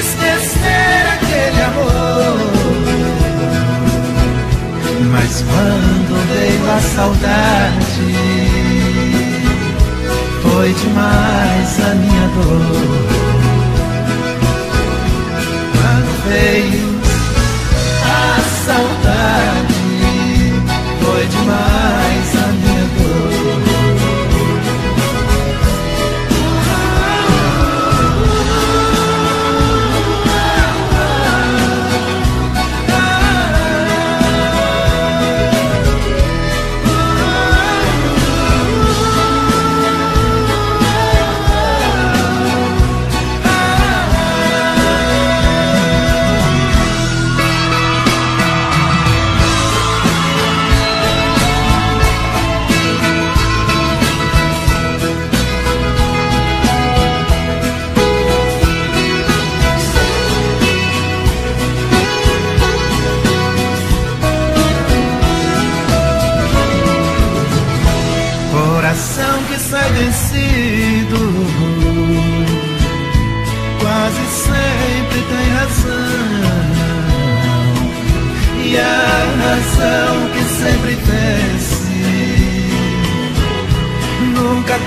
esquecer aquele amor. Mas quando veio a saudade, foi demais a minha dor.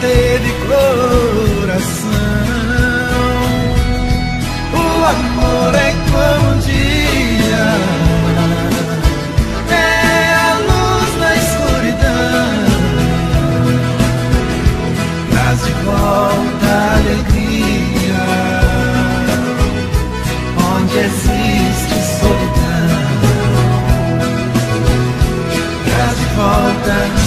Teve coração. O amor é como um dia. É a luz na escuridão. Traz de volta alegria. Onde existe solidão. Traz de volta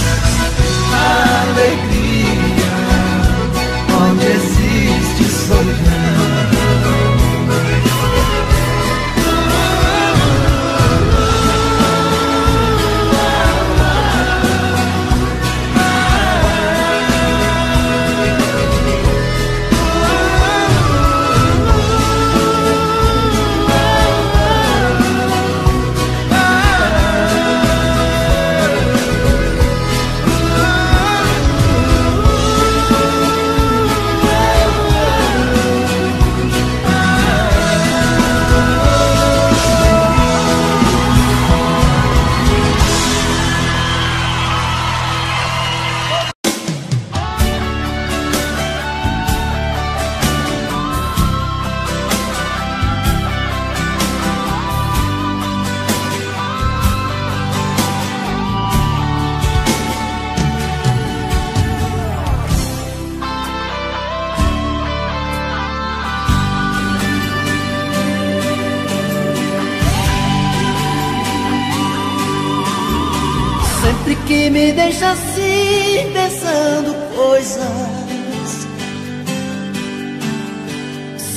me deixa assim pensando coisas.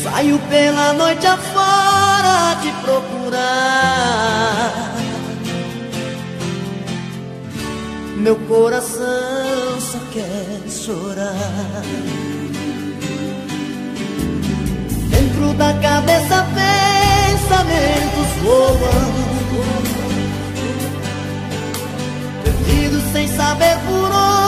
Saio pela noite afora te procurar. Meu coração só quer chorar. Dentro da cabeça pensamentos voam sem saber por onde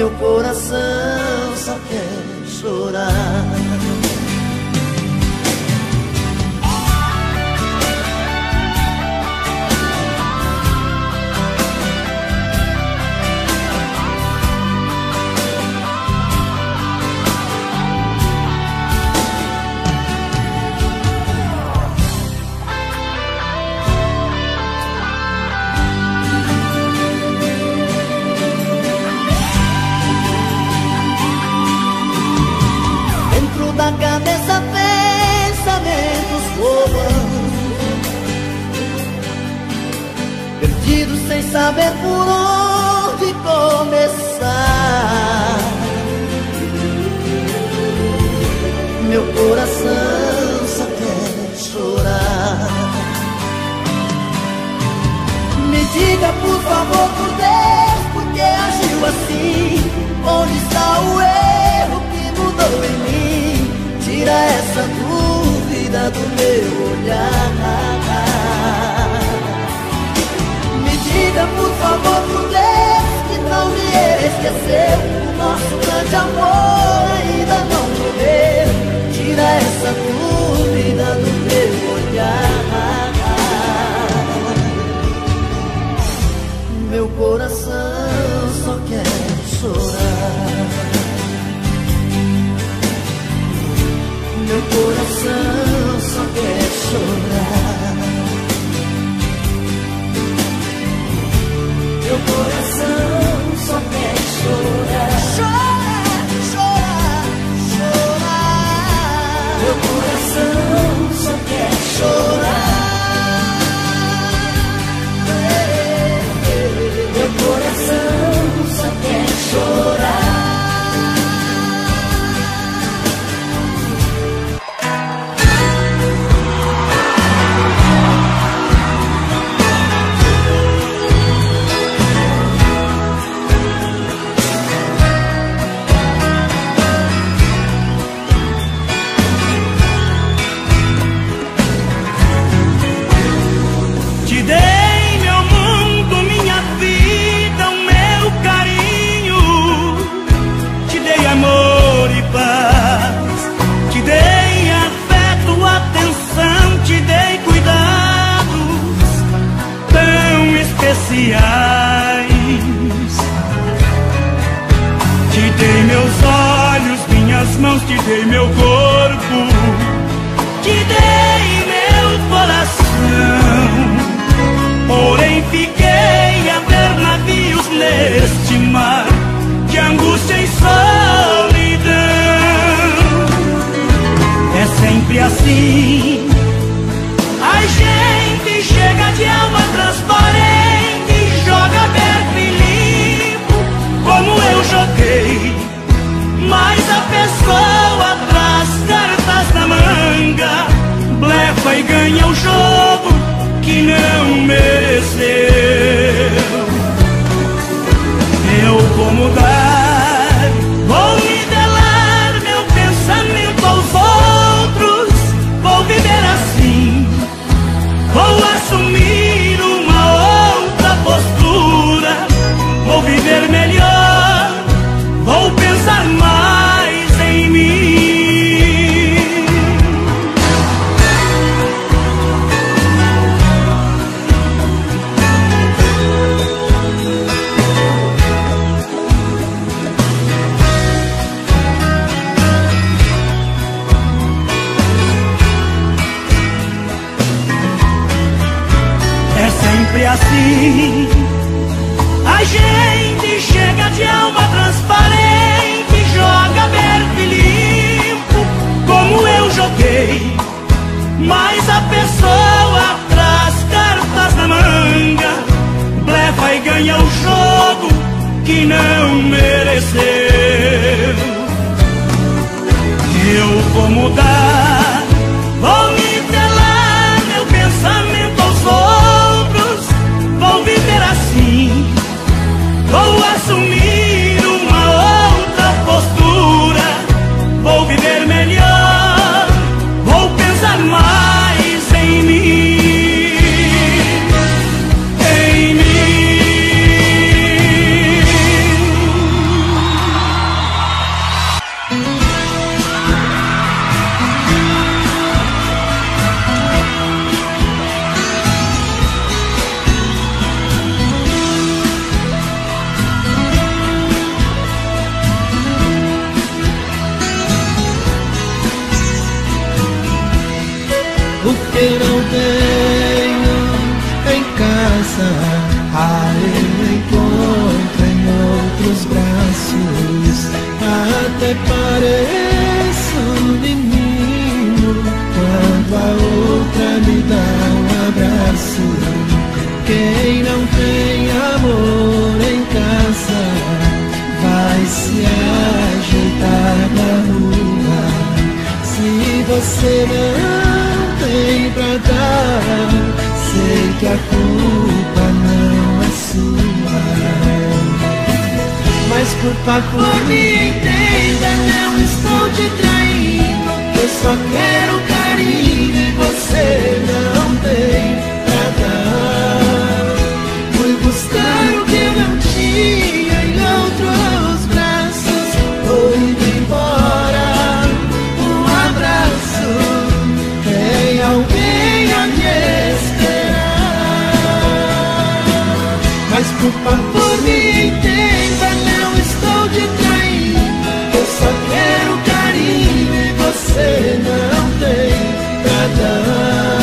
meu coração só quer chorar. Saber por Quem culpa não é sua. Mas por favor me entenda, não estou te traindo. Eu só quero carinho e você não tem por favor me entenda, não estou te traindo. Eu só quero carinho e você não tem pra dar.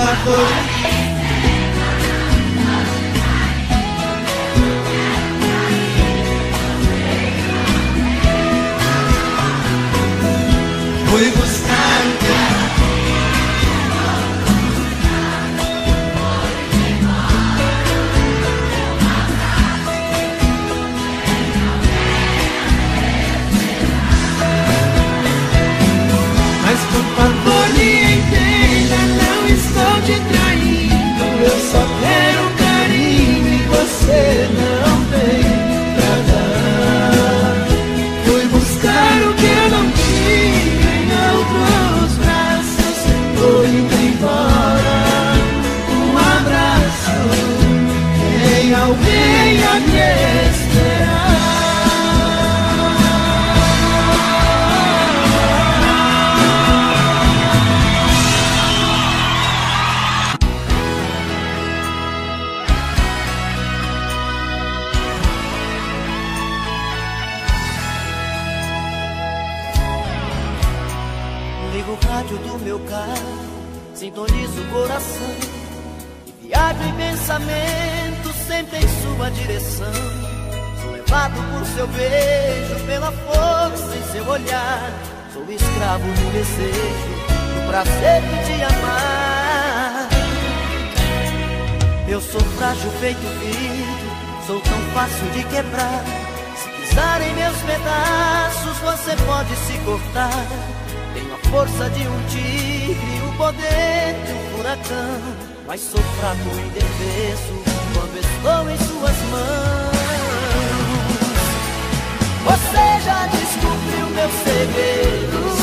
Mas prazer de te amar. Eu sou frágil feito vidro, sou tão fácil de quebrar. Se pisar em meus pedaços, você pode se cortar. Tenho a força de um tigre, o poder de um furacão. Mas sou fraco e indefeso quando estou em suas mãos. Você já descobriu meu segredo,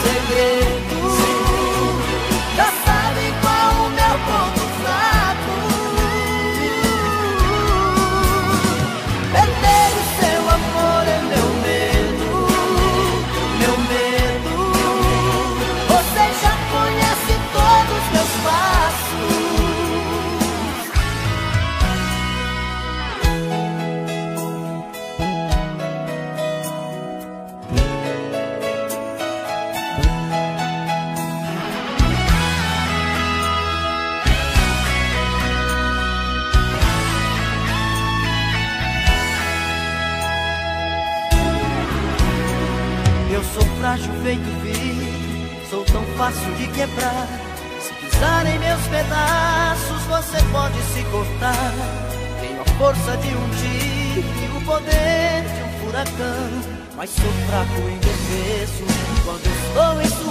segredo. Quebrar. Se pisar em meus pedaços, você pode se cortar. Tenho a força de um tigre, o poder de um furacão. Mas sou fraco e indefeso quando estou em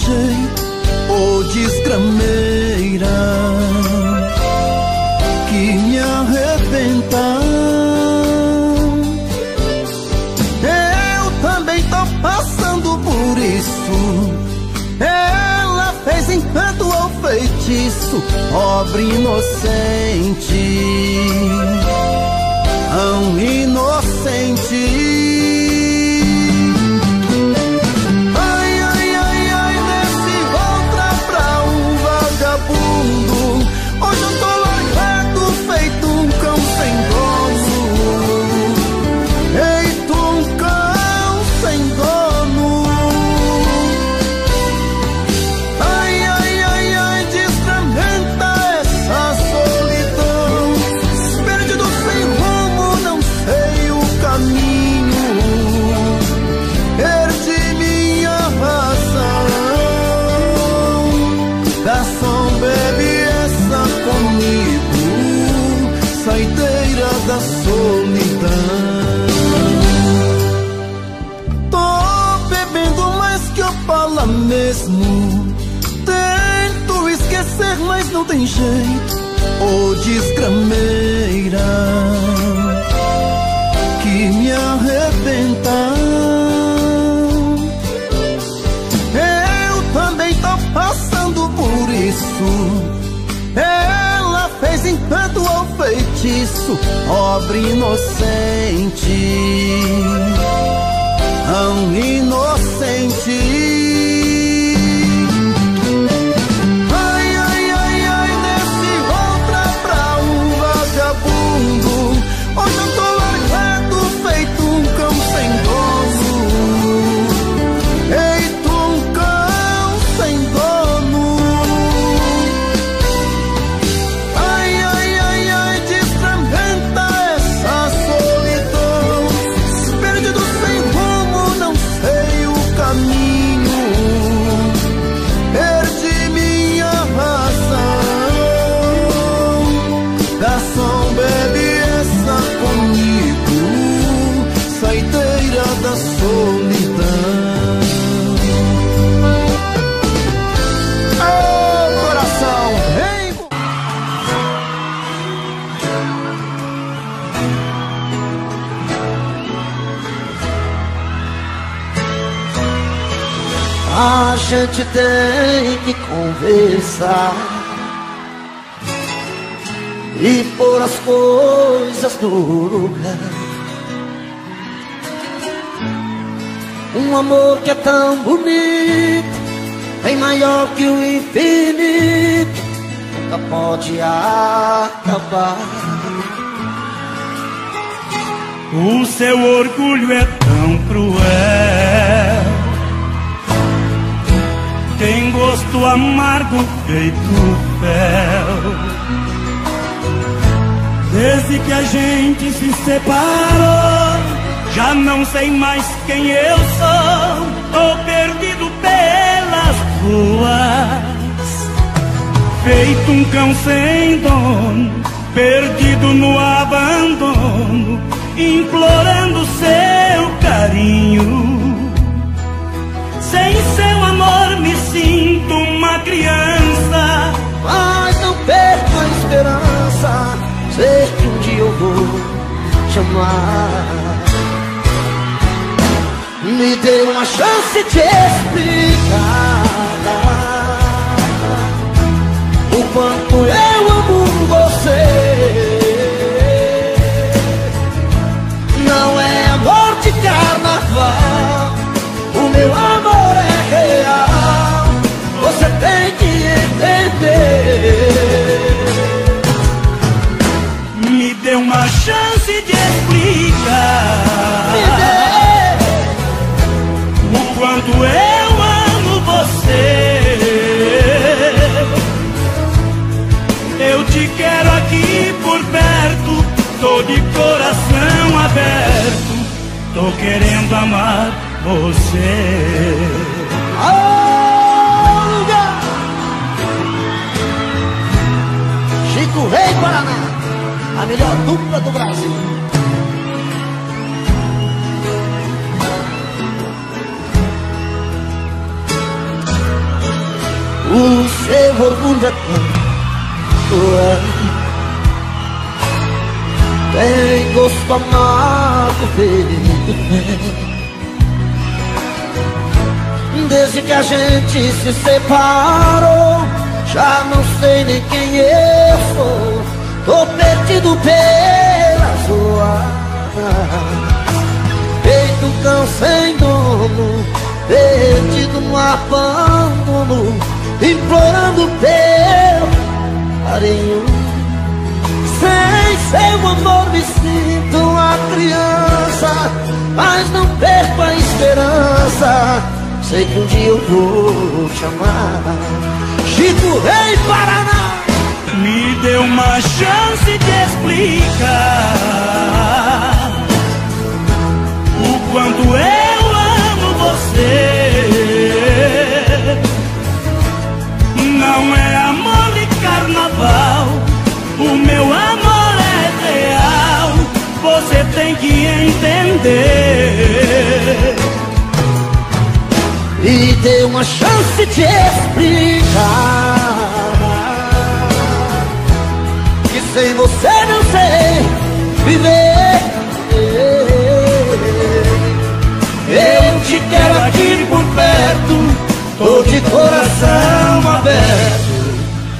viajei ou desgrameira que me arrebentar. Eu também tô passando por isso. Ela fez encanto ao feitiço, pobre inocente. Tão inocente. não tem jeito, ô oh, desgrameira, que me arrebenta. Eu também tô passando por isso. Ela fez encanto ao feitiço, pobre inocente. Tão inocente. Gente tem que conversar e pôr as coisas no lugar. Um amor que é tão bonito, bem maior que o infinito, nunca pode acabar. O seu orgulho é tão cruel gosto amargo feito fel. Desde que a gente se separou, já não sei mais quem eu sou. Tô perdido pelas ruas, feito um cão sem dono, perdido no abandono, implorando seu carinho. Sem seu amor me sinto uma criança. Mas não perco a esperança. Sei que um dia eu vou chamar. Me dê uma chance de explicar o quanto eu dê. Me dê uma chance de explicar. O quanto eu amo você. Eu te quero aqui por perto. Tô de coração aberto. Tô querendo amar você. Oh! A melhor dupla do Brasil. O seu orgulho é tanto. Tem gosto amargo feito Desde que a gente se separou Já não sei nem quem eu sou. Tô perdido pela sua Feito um cão sem dono Perdido no abandono Implorando teu carinho. Sem seu amor me sinto uma criança Mas não perco a esperança. Sei que um dia eu vou te amar Chico Rei Paraná. Me dê uma chance de explicar O quanto eu amo você. Não é amor de carnaval O meu amor é real. Você tem que entender e dê uma chance de explicar. Que sem você não sei viver. Eu te quero aqui por perto Tô de coração aberto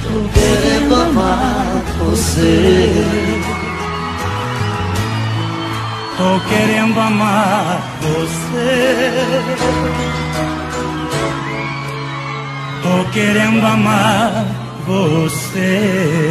Tô querendo amar você. Tô querendo amar você Tô querendo amar você.